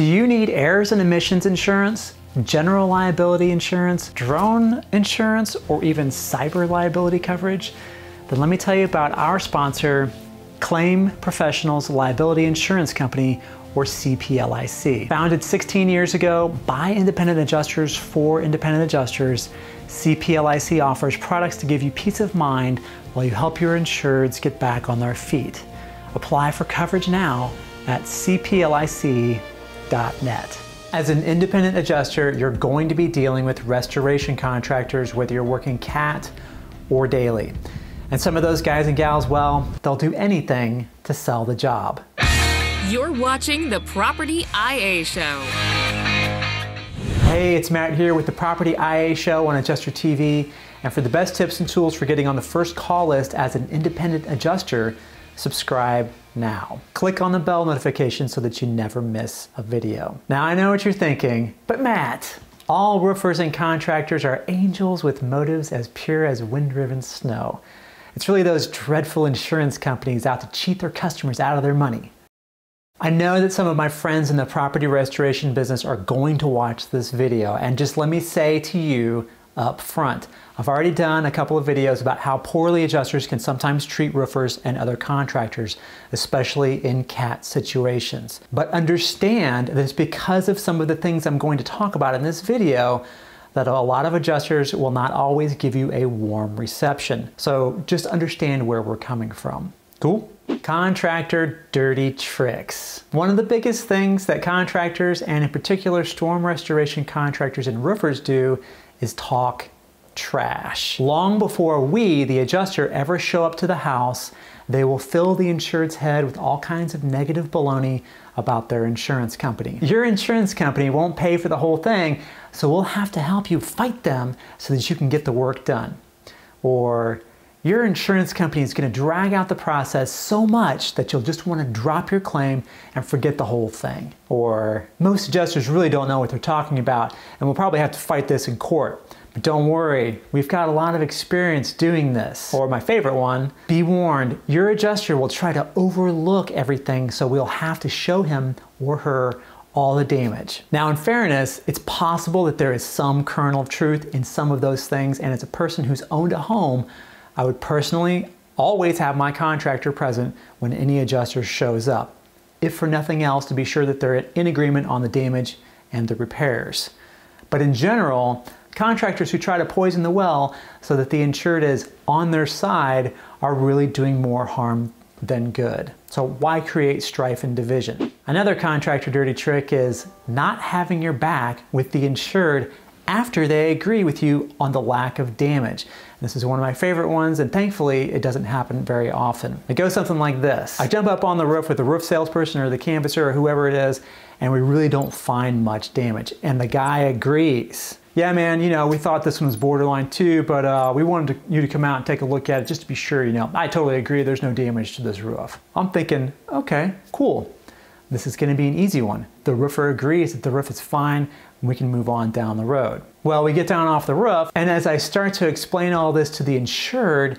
Do you need errors and omissions insurance, general liability insurance, drone insurance, or even cyber liability coverage? Then let me tell you about our sponsor, Claim Professionals Liability Insurance Company, or CPLIC. Founded 16 years ago by independent adjusters for independent adjusters, CPLIC offers products to give you peace of mind while you help your insureds get back on their feet. Apply for coverage now at As an independent adjuster, you're going to be dealing with restoration contractors, whether you're working CAT or daily. And some of those guys and gals, well, they'll do anything to sell the job. You're watching the Property IA Show. Hey, it's Matt here with the Property IA Show on Adjuster TV. And for the best tips and tools for getting on the first call list as an independent adjuster, subscribe now. Click on the bell notification so that you never miss a video. Now I know what you're thinking, but Matt, all roofers and contractors are angels with motives as pure as wind-driven snow. It's really those dreadful insurance companies out to cheat their customers out of their money. I know that some of my friends in the property restoration business are going to watch this video, and just let me say to you, up front. I've already done a couple of videos about how poorly adjusters can sometimes treat roofers and other contractors, especially in CAT situations. But understand that it's because of some of the things I'm going to talk about in this video that a lot of adjusters will not always give you a warm reception. So just understand where we're coming from. Cool? Contractor dirty tricks. One of the biggest things that contractors and in particular storm restoration contractors and roofers do is talk trash. Long before we, the adjuster, ever show up to the house, they will fill the insured's head with all kinds of negative baloney about their insurance company. Your insurance company won't pay for the whole thing, so we'll have to help you fight them so that you can get the work done. Or your insurance company is going to drag out the process so much that you'll just want to drop your claim and forget the whole thing. Or most adjusters really don't know what they're talking about and we'll probably have to fight this in court. But don't worry, we've got a lot of experience doing this. Or my favorite one, be warned, your adjuster will try to overlook everything so we'll have to show him or her all the damage. Now in fairness, it's possible that there is some kernel of truth in some of those things and as a person who's owned a home, I would personally always have my contractor present when any adjuster shows up, if for nothing else to be sure that they're in agreement on the damage and the repairs. But in general, contractors who try to poison the well so that the insured is on their side are really doing more harm than good. So why create strife and division? Another contractor dirty trick is not having your back with the insured after they agree with you on the lack of damage. This is one of my favorite ones, and thankfully it doesn't happen very often. It goes something like this. I jump up on the roof with the roof salesperson or the canvasser or whoever it is, and we really don't find much damage. And the guy agrees. Yeah, man, you know, we thought this one was borderline too, but uh, we wanted to, you to come out and take a look at it just to be sure, you know. I totally agree, there's no damage to this roof. I'm thinking, okay, cool. This is gonna be an easy one. The roofer agrees that the roof is fine, we can move on down the road. Well, we get down off the roof, and as I start to explain all this to the insured,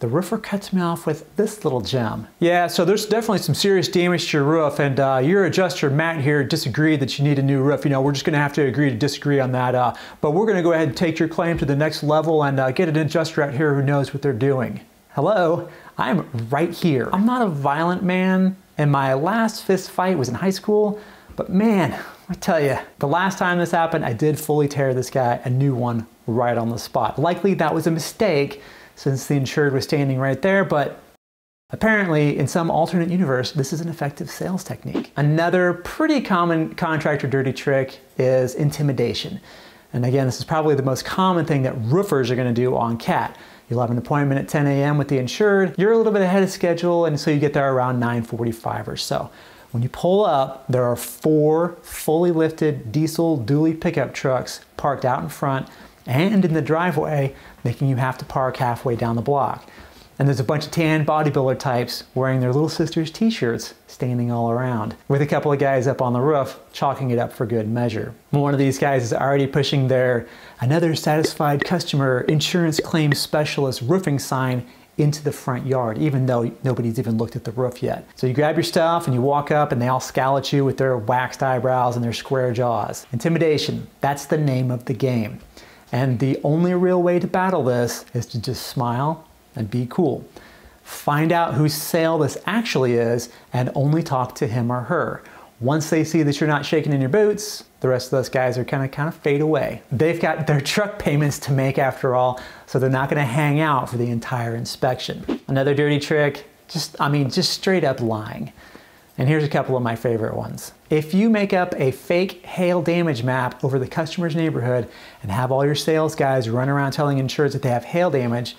the roofer cuts me off with this little gem. Yeah, so there's definitely some serious damage to your roof, and uh, your adjuster, Matt here, disagreed that you need a new roof. You know, we're just gonna have to agree to disagree on that, uh, but we're gonna go ahead and take your claim to the next level and uh, get an adjuster out here who knows what they're doing. Hello, I'm right here. I'm not a violent man, and my last fist fight was in high school, but man, I tell you, the last time this happened, I did fully tear this guy a new one right on the spot. Likely that was a mistake since the insured was standing right there, but apparently in some alternate universe, this is an effective sales technique. Another pretty common contractor dirty trick is intimidation. And again, this is probably the most common thing that roofers are gonna do on CAT. You'll have an appointment at 10 a.m. with the insured. You're a little bit ahead of schedule, and so you get there around 9.45 or so. When you pull up, there are four fully lifted diesel dually pickup trucks parked out in front and in the driveway, making you have to park halfway down the block. And there's a bunch of tan bodybuilder types wearing their little sister's t-shirts standing all around, with a couple of guys up on the roof chalking it up for good measure. One of these guys is already pushing their another satisfied customer insurance claim specialist roofing sign into the front yard, even though nobody's even looked at the roof yet. So you grab your stuff and you walk up and they all scowl at you with their waxed eyebrows and their square jaws. Intimidation, that's the name of the game. And the only real way to battle this is to just smile and be cool. Find out whose sale this actually is and only talk to him or her. Once they see that you're not shaking in your boots, the rest of those guys are kind of kind of fade away. They've got their truck payments to make after all, so they're not going to hang out for the entire inspection. Another dirty trick, just I mean just straight up lying. And here's a couple of my favorite ones. If you make up a fake hail damage map over the customer's neighborhood and have all your sales guys run around telling insurers that they have hail damage,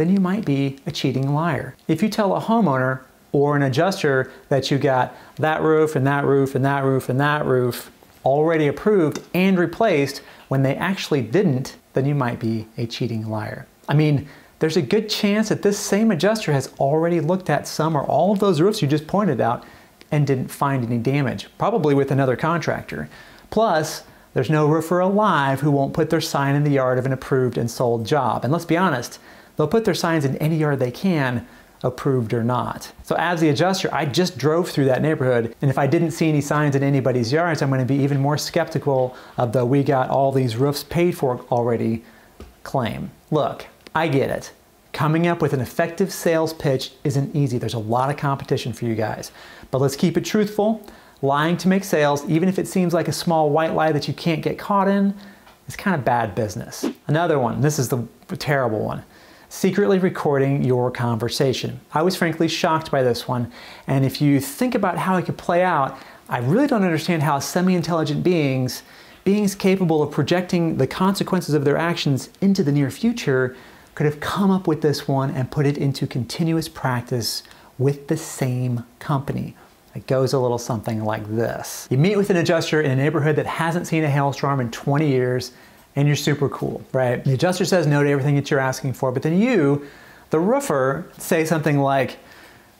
then you might be a cheating liar. If you tell a homeowner or an adjuster that you got that roof and that roof and that roof and that roof already approved and replaced when they actually didn't, then you might be a cheating liar. I mean, there's a good chance that this same adjuster has already looked at some or all of those roofs you just pointed out and didn't find any damage, probably with another contractor. Plus, there's no roofer alive who won't put their sign in the yard of an approved and sold job. And let's be honest, they'll put their signs in any yard they can approved or not. So as the adjuster, I just drove through that neighborhood, and if I didn't see any signs in anybody's yards, I'm going to be even more skeptical of the we got all these roofs paid for already claim. Look, I get it. Coming up with an effective sales pitch isn't easy. There's a lot of competition for you guys. But let's keep it truthful. Lying to make sales, even if it seems like a small white lie that you can't get caught in, is kind of bad business. Another one, this is the terrible one secretly recording your conversation. I was frankly shocked by this one, and if you think about how it could play out, I really don't understand how semi intelligent beings, beings capable of projecting the consequences of their actions into the near future, could have come up with this one and put it into continuous practice with the same company. It goes a little something like this. You meet with an adjuster in a neighborhood that hasn't seen a hailstorm in 20 years and you're super cool, right? The adjuster says no to everything that you're asking for, but then you, the roofer, say something like,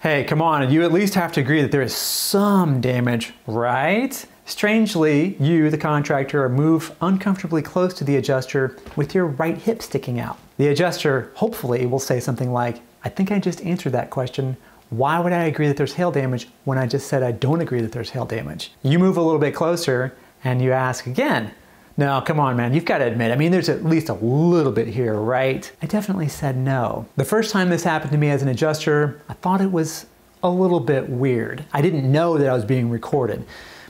hey, come on, you at least have to agree that there is some damage, right? Strangely, you, the contractor, move uncomfortably close to the adjuster with your right hip sticking out. The adjuster, hopefully, will say something like, I think I just answered that question. Why would I agree that there's hail damage when I just said I don't agree that there's hail damage? You move a little bit closer and you ask again, no, come on, man. You've got to admit, I mean, there's at least a little bit here, right? I definitely said no. The first time this happened to me as an adjuster, I thought it was a little bit weird. I didn't know that I was being recorded.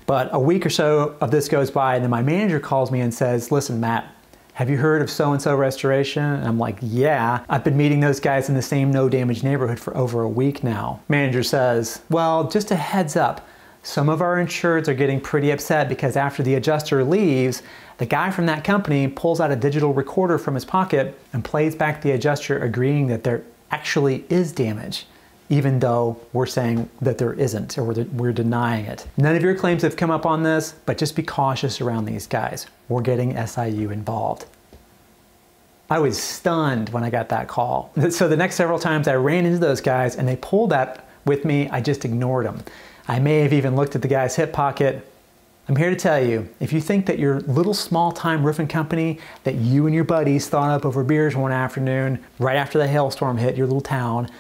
But a week or so of this goes by, and then my manager calls me and says, Listen, Matt, have you heard of so and so restoration? And I'm like, yeah. I've been meeting those guys in the same no damage neighborhood for over a week now. Manager says, well, just a heads up. Some of our insureds are getting pretty upset because after the adjuster leaves, the guy from that company pulls out a digital recorder from his pocket and plays back the adjuster agreeing that there actually is damage, even though we're saying that there isn't or we're denying it. None of your claims have come up on this, but just be cautious around these guys. We're getting SIU involved. I was stunned when I got that call. So the next several times I ran into those guys and they pulled that with me, I just ignored them. I may have even looked at the guy's hip pocket I'm here to tell you, if you think that your little small time roofing company that you and your buddies thought up over beers one afternoon, right after the hailstorm hit your little town,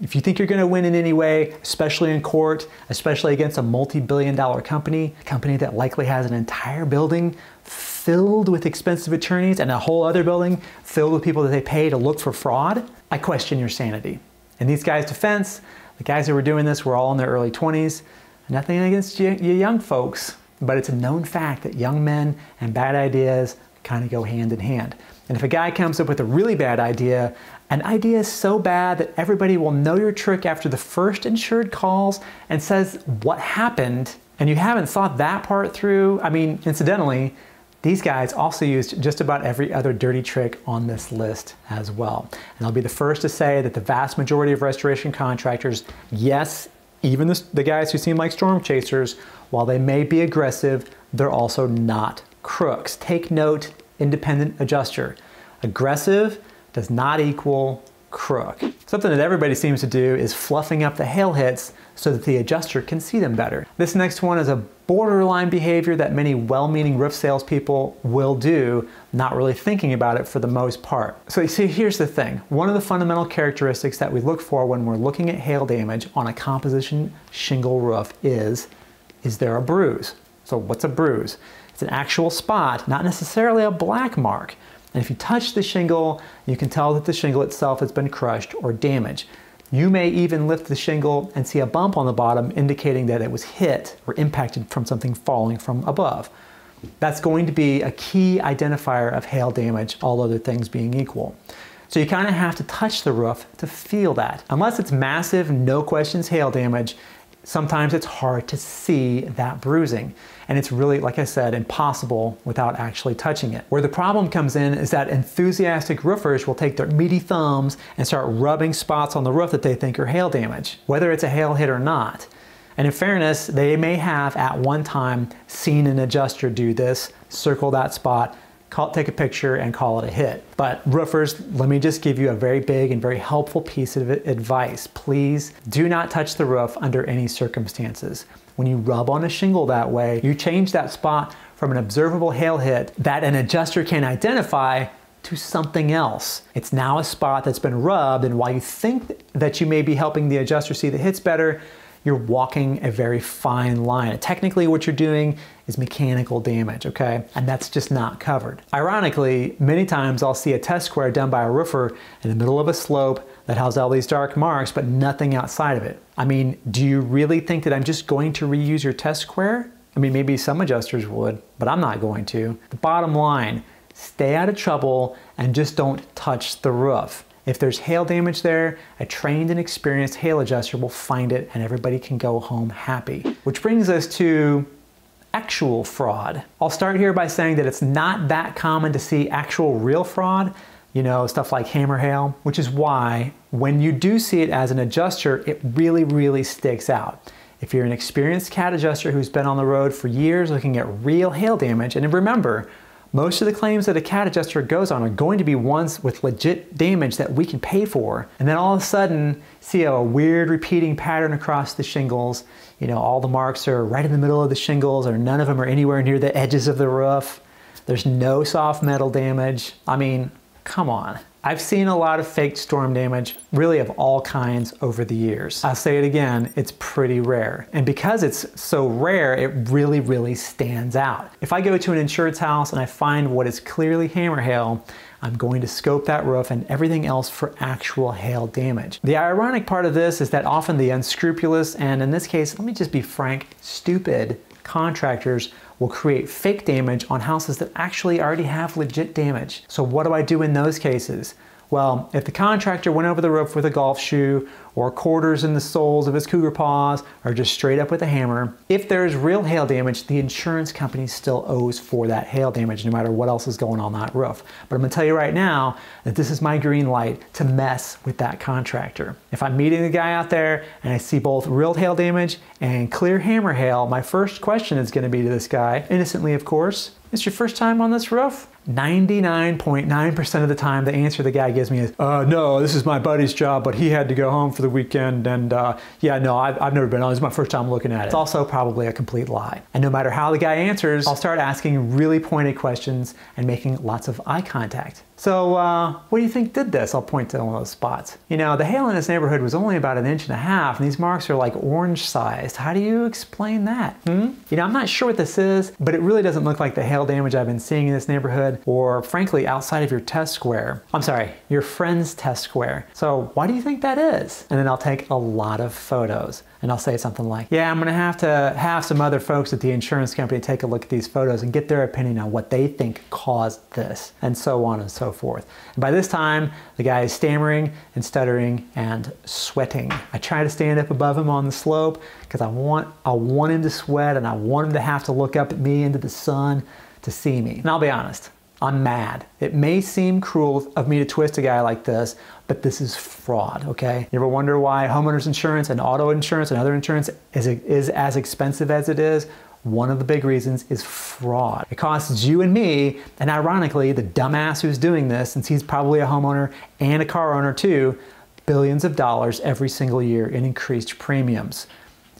if you think you're going to win in any way, especially in court, especially against a multi-billion dollar company, a company that likely has an entire building filled with expensive attorneys and a whole other building filled with people that they pay to look for fraud, I question your sanity. In these guys' defense, the guys that were doing this were all in their early 20s. Nothing against you, you young folks, but it's a known fact that young men and bad ideas kind of go hand in hand. And if a guy comes up with a really bad idea, an idea is so bad that everybody will know your trick after the first insured calls and says what happened, and you haven't thought that part through, I mean, incidentally, these guys also used just about every other dirty trick on this list as well. And I'll be the first to say that the vast majority of restoration contractors, yes, even the, the guys who seem like storm chasers, while they may be aggressive, they're also not crooks. Take note, independent adjuster. Aggressive does not equal crook. Something that everybody seems to do is fluffing up the hail hits so that the adjuster can see them better. This next one is a borderline behavior that many well-meaning roof salespeople will do, not really thinking about it for the most part. So you see, here's the thing. One of the fundamental characteristics that we look for when we're looking at hail damage on a composition shingle roof is, is there a bruise? So what's a bruise? It's an actual spot, not necessarily a black mark. And if you touch the shingle, you can tell that the shingle itself has been crushed or damaged. You may even lift the shingle and see a bump on the bottom indicating that it was hit or impacted from something falling from above. That's going to be a key identifier of hail damage, all other things being equal. So you kind of have to touch the roof to feel that. Unless it's massive, no questions hail damage, sometimes it's hard to see that bruising. And it's really, like I said, impossible without actually touching it. Where the problem comes in is that enthusiastic roofers will take their meaty thumbs and start rubbing spots on the roof that they think are hail damage, whether it's a hail hit or not. And in fairness, they may have at one time seen an adjuster do this, circle that spot, call, take a picture and call it a hit. But roofers, let me just give you a very big and very helpful piece of advice. Please do not touch the roof under any circumstances. When you rub on a shingle that way, you change that spot from an observable hail hit that an adjuster can identify to something else. It's now a spot that's been rubbed, and while you think that you may be helping the adjuster see the hits better, you're walking a very fine line. Technically, what you're doing is mechanical damage, okay? And that's just not covered. Ironically, many times I'll see a test square done by a roofer in the middle of a slope that has all these dark marks, but nothing outside of it. I mean, do you really think that I'm just going to reuse your test square? I mean, maybe some adjusters would, but I'm not going to. The bottom line, stay out of trouble and just don't touch the roof. If there's hail damage there, a trained and experienced hail adjuster will find it and everybody can go home happy. Which brings us to actual fraud. I'll start here by saying that it's not that common to see actual real fraud, you know, stuff like hammer hail, which is why when you do see it as an adjuster, it really, really sticks out. If you're an experienced CAT adjuster who's been on the road for years looking at real hail damage, and remember, most of the claims that a CAT adjuster goes on are going to be ones with legit damage that we can pay for. And then all of a sudden, see a weird repeating pattern across the shingles. You know, all the marks are right in the middle of the shingles or none of them are anywhere near the edges of the roof. There's no soft metal damage. I mean, come on. I've seen a lot of fake storm damage, really of all kinds over the years. I'll say it again, it's pretty rare. And because it's so rare, it really, really stands out. If I go to an insurance house and I find what is clearly hammer hail, I'm going to scope that roof and everything else for actual hail damage. The ironic part of this is that often the unscrupulous, and in this case, let me just be frank, stupid contractors will create fake damage on houses that actually already have legit damage. So what do I do in those cases? Well, if the contractor went over the roof with a golf shoe or quarters in the soles of his cougar paws or just straight up with a hammer, if there's real hail damage, the insurance company still owes for that hail damage no matter what else is going on that roof. But I'm gonna tell you right now that this is my green light to mess with that contractor. If I'm meeting the guy out there and I see both real hail damage and clear hammer hail, my first question is gonna be to this guy, innocently of course, it's your first time on this roof? 99.9% of the time, the answer the guy gives me is, uh, no, this is my buddy's job, but he had to go home for the weekend. And uh, yeah, no, I've, I've never been on. This is my first time looking at it. It's also probably a complete lie. And no matter how the guy answers, I'll start asking really pointed questions and making lots of eye contact. So uh, what do you think did this? I'll point to one of those spots. You know, the hail in this neighborhood was only about an inch and a half, and these marks are like orange sized. How do you explain that? Hmm? You know, I'm not sure what this is, but it really doesn't look like the hail damage I've been seeing in this neighborhood, or frankly, outside of your test square. I'm sorry, your friend's test square. So why do you think that is? And then I'll take a lot of photos and I'll say something like, yeah, I'm gonna have to have some other folks at the insurance company take a look at these photos and get their opinion on what they think caused this, and so on and so forth. And by this time, the guy is stammering and stuttering and sweating. I try to stand up above him on the slope because I want, I want him to sweat and I want him to have to look up at me into the sun to see me. And I'll be honest, I'm mad. It may seem cruel of me to twist a guy like this, but this is fraud, okay? You ever wonder why homeowners insurance and auto insurance and other insurance is, is as expensive as it is? one of the big reasons is fraud. It costs you and me, and ironically, the dumbass who's doing this, since he's probably a homeowner and a car owner too, billions of dollars every single year in increased premiums.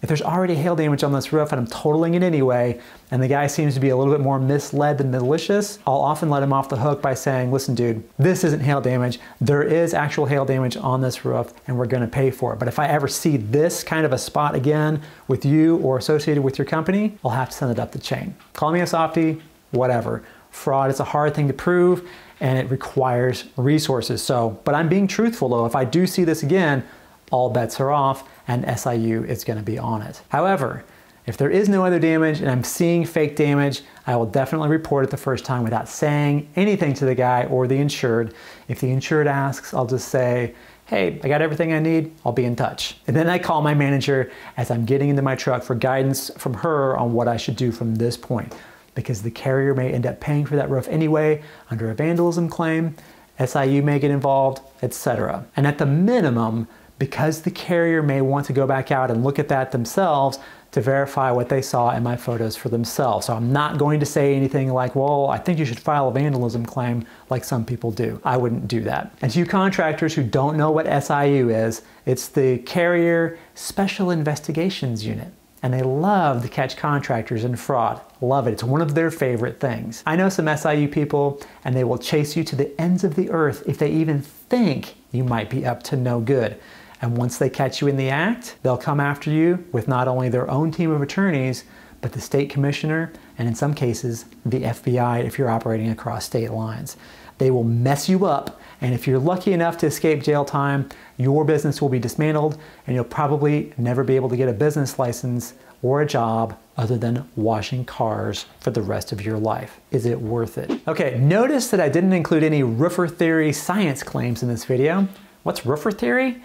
If there's already hail damage on this roof and I'm totaling it anyway, and the guy seems to be a little bit more misled than malicious, I'll often let him off the hook by saying, listen, dude, this isn't hail damage. There is actual hail damage on this roof and we're gonna pay for it. But if I ever see this kind of a spot again with you or associated with your company, I'll have to send it up the chain. Call me a softie, whatever. Fraud is a hard thing to prove and it requires resources. So, but I'm being truthful though. If I do see this again, all bets are off and SIU is going to be on it. However, if there is no other damage and I'm seeing fake damage, I will definitely report it the first time without saying anything to the guy or the insured. If the insured asks, I'll just say, hey, I got everything I need, I'll be in touch. And then I call my manager as I'm getting into my truck for guidance from her on what I should do from this point. Because the carrier may end up paying for that roof anyway under a vandalism claim, SIU may get involved, etc. And at the minimum, because the carrier may want to go back out and look at that themselves to verify what they saw in my photos for themselves. So I'm not going to say anything like, well, I think you should file a vandalism claim like some people do. I wouldn't do that. And to you contractors who don't know what SIU is, it's the Carrier Special Investigations Unit. And they love to catch contractors in fraud. Love it. It's one of their favorite things. I know some SIU people, and they will chase you to the ends of the earth if they even think you might be up to no good. And once they catch you in the act, they'll come after you with not only their own team of attorneys, but the state commissioner, and in some cases, the FBI if you're operating across state lines. They will mess you up, and if you're lucky enough to escape jail time, your business will be dismantled, and you'll probably never be able to get a business license or a job other than washing cars for the rest of your life. Is it worth it? Okay, notice that I didn't include any roofer theory science claims in this video. What's roofer theory?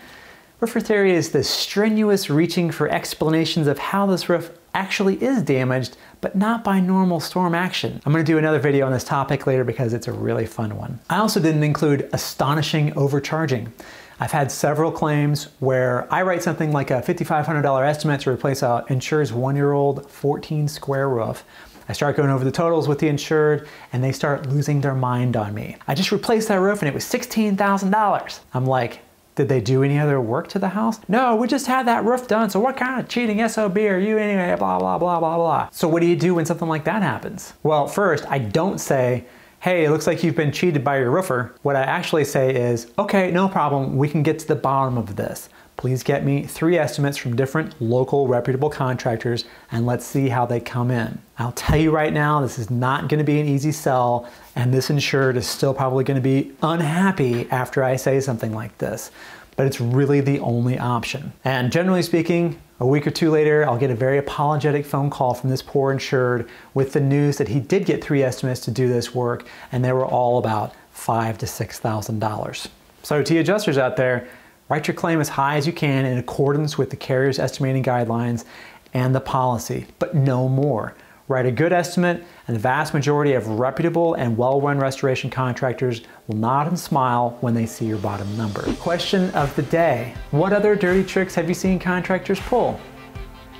Roofer theory is the strenuous reaching for explanations of how this roof actually is damaged, but not by normal storm action. I'm gonna do another video on this topic later because it's a really fun one. I also didn't include astonishing overcharging. I've had several claims where I write something like a $5,500 estimate to replace a insured's one-year-old 14 square roof. I start going over the totals with the insured and they start losing their mind on me. I just replaced that roof and it was $16,000. I'm like, did they do any other work to the house? No, we just had that roof done, so what kind of cheating SOB are you anyway? Blah, blah, blah, blah, blah. So what do you do when something like that happens? Well, first, I don't say, hey, it looks like you've been cheated by your roofer. What I actually say is, okay, no problem, we can get to the bottom of this. Please get me three estimates from different local reputable contractors and let's see how they come in. I'll tell you right now, this is not gonna be an easy sell and this insured is still probably gonna be unhappy after I say something like this, but it's really the only option. And generally speaking, a week or two later, I'll get a very apologetic phone call from this poor insured with the news that he did get three estimates to do this work and they were all about five to $6,000. So to adjusters out there, Write your claim as high as you can in accordance with the carrier's estimating guidelines and the policy, but no more. Write a good estimate, and the vast majority of reputable and well-run restoration contractors will nod and smile when they see your bottom number. Question of the day. What other dirty tricks have you seen contractors pull?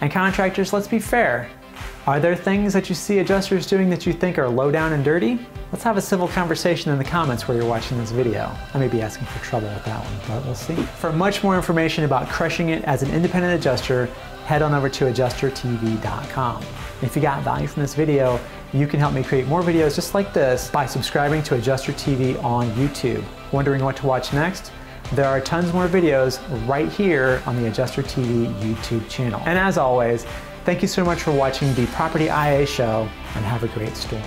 And contractors, let's be fair. Are there things that you see adjusters doing that you think are low down and dirty? Let's have a civil conversation in the comments where you're watching this video. I may be asking for trouble with that one, but we'll see. For much more information about crushing it as an independent adjuster, head on over to adjustertv.com. If you got value from this video, you can help me create more videos just like this by subscribing to Adjuster TV on YouTube. Wondering what to watch next? There are tons more videos right here on the Adjuster TV YouTube channel. And as always, thank you so much for watching the Property IA show and have a great storm.